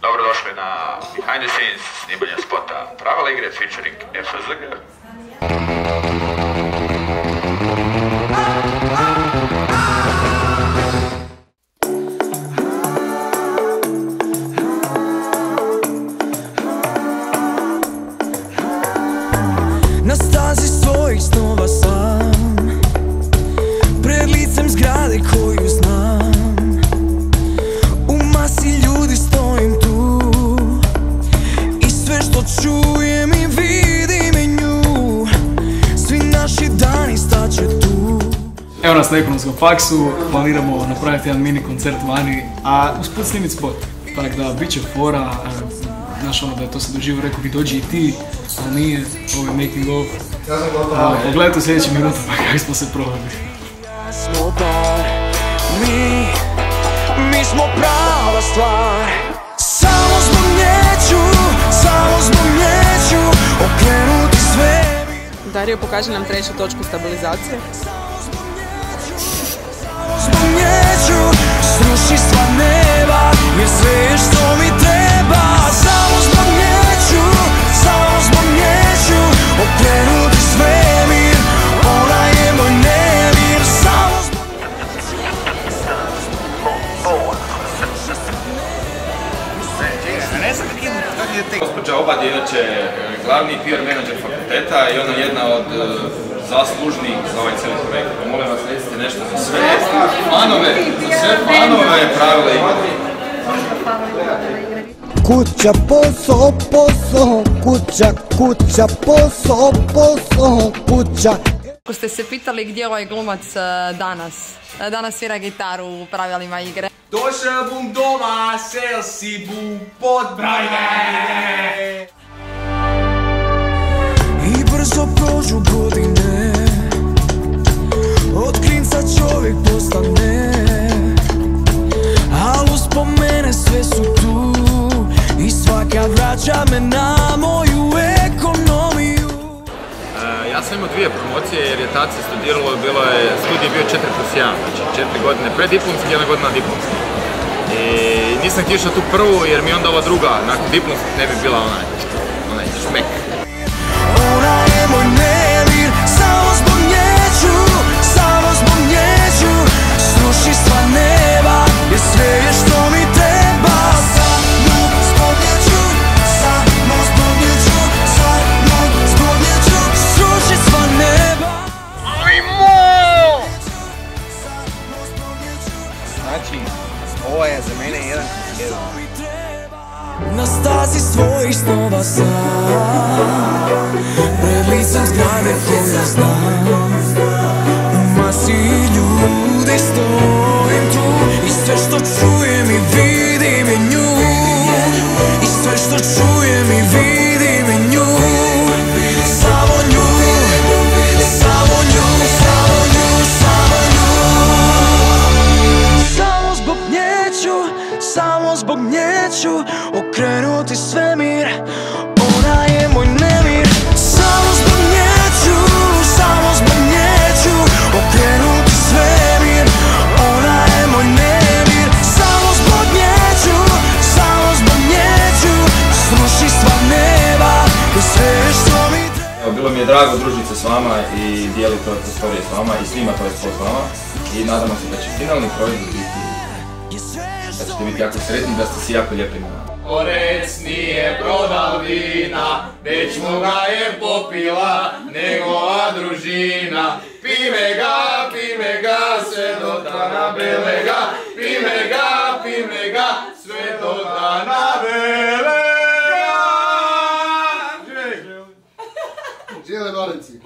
Dobrodošli na Behind the Scenes snimanja spota Pravila igre featuring FSG. I sve što čujem i vidim je nju Svi naši dani staće tu Evo nas na ekonomskom faksu, planiramo napraviti jedan mini koncert vani, a usput snimit spot. Tako da, bit će fora, znaš ono da je to se doživo, rekao bi dođi i ti, ali nije, ovo je making of. A, Pogledajte u sljedećim minutama kako smo se Mi, mi Dario, pokaži nam treću točku stabilizacije. Sruši sva neba Gospođa Obad je inače e, glavni PR menadžer fakulteta i ona je jedna od e, zaslužnijih za ovaj cijeli projekt. Pa molim vas recite nešto za sve fanove, za sve fanove pravila igre. Kuća, posao, posao, kuća, kuća, posao, posao, kuća. Ako ste se pitali gdje je ovaj glumac e, danas, danas svira gitaru u pravilima igre. Došao bum doma, sel si bum pod brajne. I brzo prođu godine Od klinca čovjek postane Al uspomene sve su tu I svaka vraća me na moju ekonomiju E, Ja sam imao dvije promocije jer je tad se studiralo, bilo je, studij je bio 4 plus 1, znači 4 godine preddiplomski i jedna godina diplomski. I nisam htio tu prvu jer mi onda ova druga, nakon diplomskih ne bi bila onaj, onaj šmek. Ona je moj nemir Samo zbog njeću Samo zbog njeću Sruši sva neba Jer sve je što mi treba. Samo zbog njeću Samo zbog njeću Samo zbog njeću Sruši sva neba. Znači, ovo je za mene jedan Na stazi svojih snova sam. Pred licem zgrade koju znam U masi ljudi stojim tu I sve što čujem samo zbog njeću Okrenuti svemir. Ona je moj nemir. Samo zbog njeću, samo zbog njeću Okrenuti svemir. Ona je moj nemir. Samo zbog njeću, samo zbog njeću Sruši sva neba I sve što mi treba. Bilo mi je drago družiti se s vama i dijeliti ove prostorije s vama i snimati ovaj spot s vama. I nadamo se da će finalni proizvod biti, da ćete biti jako sretni, da ste si jako lijepi na nama. Orec nije prodal vina, već mu ga je popila njegova družina. Pime ga, pime ga, sve do dana belega, pime ga, pime ga, sve do dana belega. Žele Valenci.